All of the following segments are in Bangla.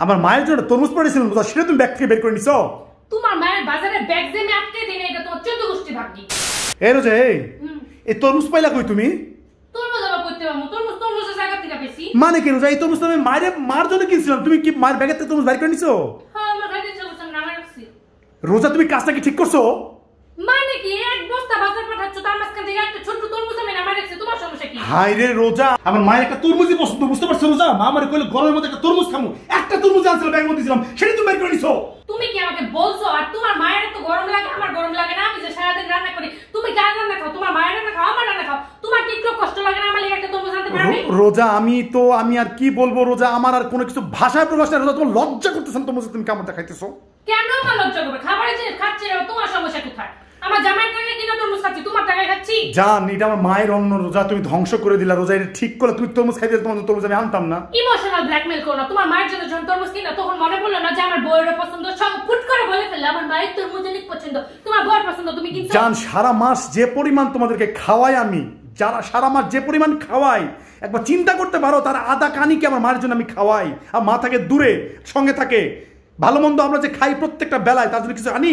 আমার মায়ের জন্য তরমুজ পড়েছিলাম রোজা সেটা তুমি ব্যাগ থেকে বের করে নিছো? তোমার মায়ের বাজারে ব্যাগ আমি আটকে দিই না, এটা তোমার চোদ্দ গোষ্ঠী ভাগ্যি এই রোজা এই? এই তরমুজ পাইলা কই তুমি? তরমুজ আবার করতে পারব তরমুজ তরমুজের জায়গা থেকে পেয়েছি মানে কি রোজা এই তরমুজ তো আমি মায়ের মার জন্য কিনছিলাম। তুমি কি মায়ের ব্যাগের থেকে তরমুজ বের করে নিছো? হ্যাঁ আমার ইচ্ছা করছে নামে রাখছি রোজা তুমি কাজটা কি ঠিক করছ? মানে কি? এক বস্তা বাজার পাঠাচ্ছ তার মাঝখান থেকে একটা ছোট্ট তরমুজ আমি নামে রাখছি তোমার সমস্যা কি? হাই রে রোজা আমার মায়ের একটা তরমুজই পছন্দ বুঝতে পারছ রোজা? মা আমার কইলো গরমের মধ্যে একটা তরমুজ খামু। একটা তরমুজ আনছিল ব্যাগের মধ্যে দিয়েছিলাম সেটা তুমি বের করে নিছো। তুমি কি আমাকে বলছো? আর তোমার মায়ের তো গরম লাগে আমার গরম লাগে না? আমি যে সারাদিন রান্না করি তুমি কার রান্না খাও তোমার মায়ের রান্না খাও আমার রান্না খাও তোমার কি একটু কষ্ট লাগে না আমার লেগে একটা তরমুজ আনতে পারবে রোজা আমি তো আমি আর কি বলব রোজা? আমার আর কোনো কিছু ভাষায় প্রকাশ নাই। রোজা তোমার লজ্জা করতেছেন তরমুজ তুমি কামড়টা খাইতেছো? কেন আমার লজ্জা করবে? খাবারের জিনিস খাচ্ছে তোমার সমস্যা কোথায়? আমার জামাইয়ের টাকা কিনা তরমুজ খাচ্ছি তোমার টাকায় খাচ্ছি? জান এটা আমার মায়ের অন্য রোজা তুমি ধ্বংস করে দিলা রোজা এটা ঠিক করে তুমি তরমুজ খাইতে তোমার তরমুজ আমি আনতাম না। ইমোশনাল ব্ল্যাকমেল করো না তোমার মায়ের জন্য যখন তরমুজ কিনা তখন মনে পড়ল না যে আমার বউয়েরও পছন্দ সব ফুট করে বলে ফেললে আমার মায়ের তরমুজ অনেক পছন্দ তোমার বউয়ের পছন্দ তুমি জান সারা মাস যে পরিমাণ তোমাদেরকে খাওয়াই আমি যারা সারা মাস যে পরিমাণ খাওয়াই একবার চিন্তা করতে পারো তার আধা কানিকে আমার মায়ের জন্য আমি খাওয়াই আর মা থাকে দূরে সঙ্গে থাকে ভালো মন্দ আমরা যে খাই প্রত্যেকটা বেলায় তার জন্য কিছু আনি?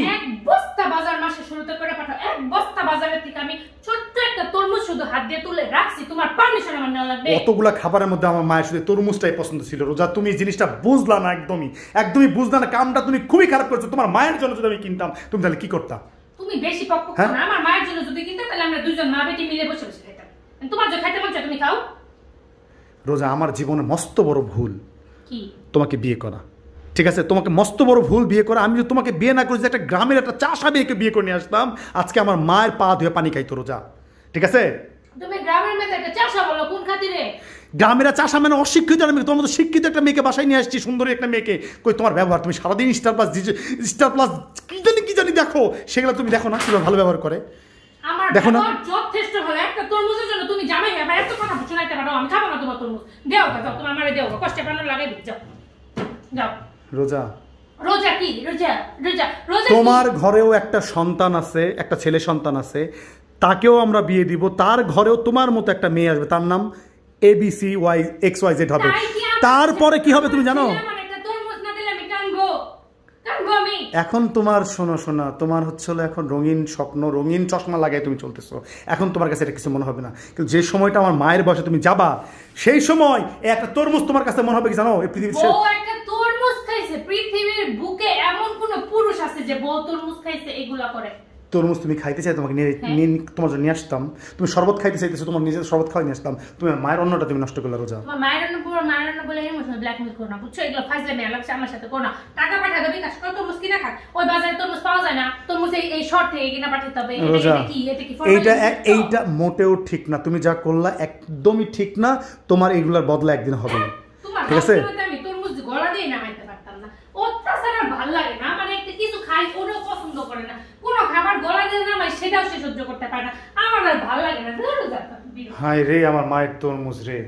বাজার মাসে শুরুতে করে পাঠাও। এক বস্তা বাজারের থেকে আমি ছোট্ট একটা তরমুজ শুধু হাত দিয়ে তুলে রাখছি তোমার পারমিশন আমার নেওয়া লাগবে। অতগুলা খাবারের মধ্যে আমার মায়ের শুধু তরমুজটাই পছন্দ ছিল। রোজা তুমি এই জিনিসটা বুঝলা না একদমই। একদমই বুঝলা না কামটা তুমি খুবই খারাপ করেছ। তোমার মায়ের জন্য যদি আমি কিনতাম তুমি তাহলে কি করতাম তুমি বেশি পক্ষ হ্যাঁ? না আমার মায়ের জন্য যদি কিনতে তাহলে আমরা দুজন মা বেটি মিলে বসে বসে খাইতাম। তোমার যে মন তুমি খাও। রোজা আমার জীবনে মস্ত বড় ভুল। কি? তোমাকে বিয়ে করা। ঠিক আছে তোমাকে মস্ত বড় ভুল বিয়ে করা আমি যদি তোমাকে বিয়ে না করি যে একটা গ্রামের একটা চাষা মেয়েকে বিয়ে করে নিয়ে আসতাম আজকে আমার মায়ের পা ধুয়ে পানি খাইতো রোজা। ঠিক আছে? তুমি গ্রামের চাষা বলো কোন খাতিরে? গ্রামেরা চাষা মানে অশিক্ষিত একটা মেয়ে তোমার মতো শিক্ষিত একটা মেয়েকে বাসায় নিয়ে আসছি সুন্দরী একটা মেয়েকে। কই তোমার ব্যবহার তুমি সারাদিন স্টার প্লাস স্টার প্লাস কি জানি কি জানি দেখো সেগুলো তুমি দেখো না কীভাবে ভালো ব্যবহার করে। দেখো না। যথেষ্ট হলো একটা তরমুজের জন্য তুমি জামাই আবার এত কথা শোনাইতে পারো আমি খাব না তোমার তরমুজ। দেও গা, তোমার মারে দেও কষ্টে প্রাণ লাগাই যাও যাও। রোজা। রোজা কি? রোজা রোজা রোজা তোমার ঘরেও একটা সন্তান আছে একটা ছেলে সন্তান আছে তাকেও আমরা বিয়ে দিব তার ঘরেও তোমার মতো একটা মেয়ে আসবে তার নাম A B C Y X Y Z হবে। তারপরে কি হবে তুমি জানো? এখন তোমার শোনো শোনা তোমার হচ্ছে হলো এখন রঙিন স্বপ্ন রঙিন চশমা লাগাই তুমি চলতেছো। এখন তোমার কাছে এটা কিছু মনে হবে না। কিন্তু যে সময়টা আমার মায়ের বয়সে তুমি যাবা সেই সময় একটা তরমুজ তোমার কাছে মনে হবে কি জানো? এই পৃথিবীর সে- বউ একটা তরমুজ খাইছে পৃথিবীর বুকে এমন কোন পুরুষ আছে যে বউ তরমুজ খাইছে এগুলা করে? তরমুজ তুমি খাইতে চাই তোমাকে নিয়ে হ্যাঁ। তোমার জন্য নিয়ে আসতাম। তুমি শরবত খাইতে চাইতেছো তোমার নিজের শরবত খাওয়াই নিয়ে আসতাম। তুমি মায়ের অন্যটা তুমি নষ্ট করলে রোজা। মায়ের রান্না পুরো মায়ের রান্না বলে ইমোশনাল ব্ল্যাকমেল করো না বুঝছ? এগুলো ফাইজলে মেয়ে লাগছে আমার সাথে করো না। টাকা পাঠা দেবে কাজ করে তরমুজ কিনা খাক। ওই বাজারে তরমুজ পাওয়া যায় না। তরমুজ এই এই শর্ট থেকে কিনা পাঠাতে হবে। এটা- রোজা। কি? এটা কি এইটা? এইটা মোটেও ঠিক না। তুমি যা করলা একদমই ঠিক না। তোমার এইগুলার বদলা একদিন হবে ঠিক আছে হাজবেন্ডকে আমি তরমুজ গলা দিয়ে নামাইতে পারতাম না অত্যাচার আর ভালো লাগে না মানে একটা কিছু খাই ওটাও পছন্দ করে না কোনো খাবার গলা দিয়ে নামাই সেটাও সে সহ্য করতে পারে না। আমার আর ভালো লাগে না। হায় রে, আমার মায়ের তরমুজ রে।